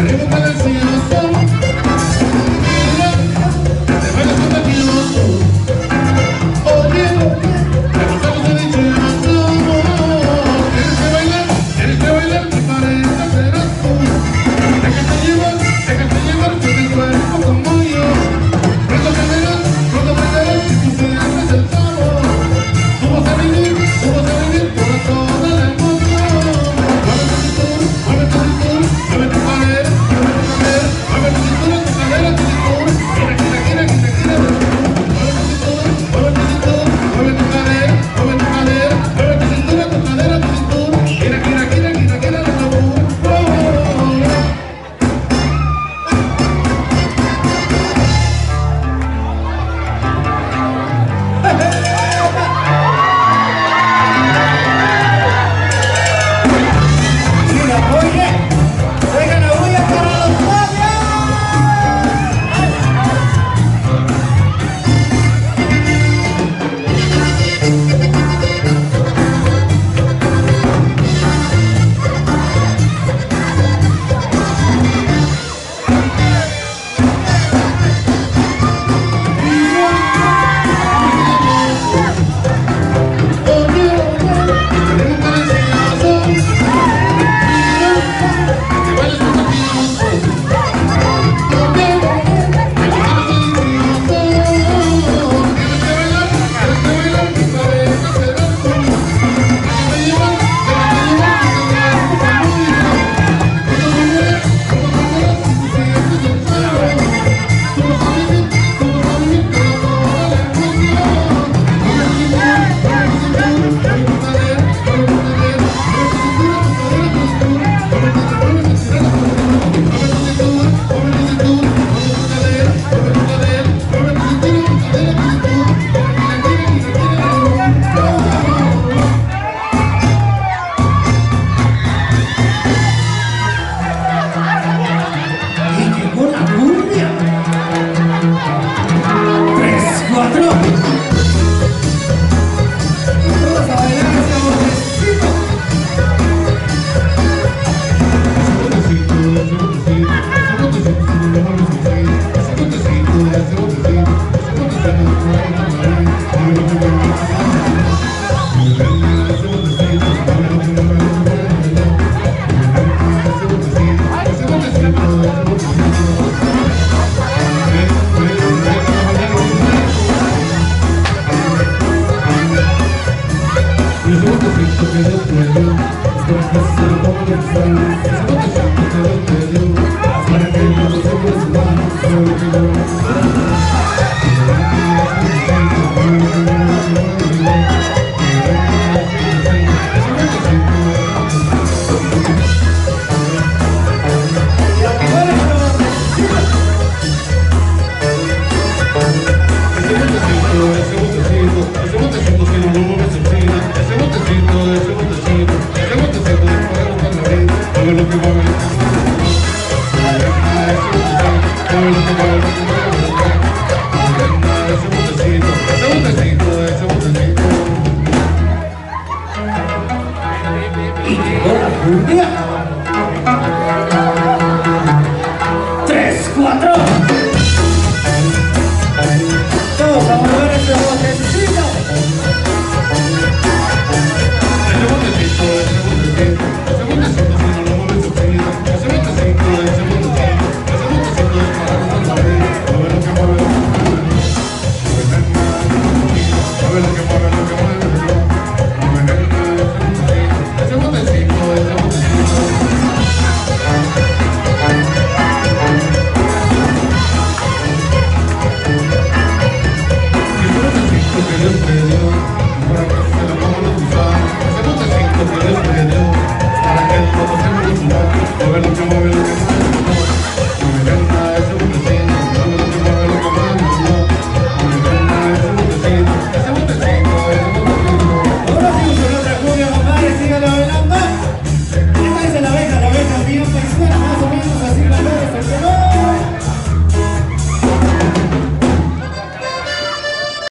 Arriba para el cielo, Música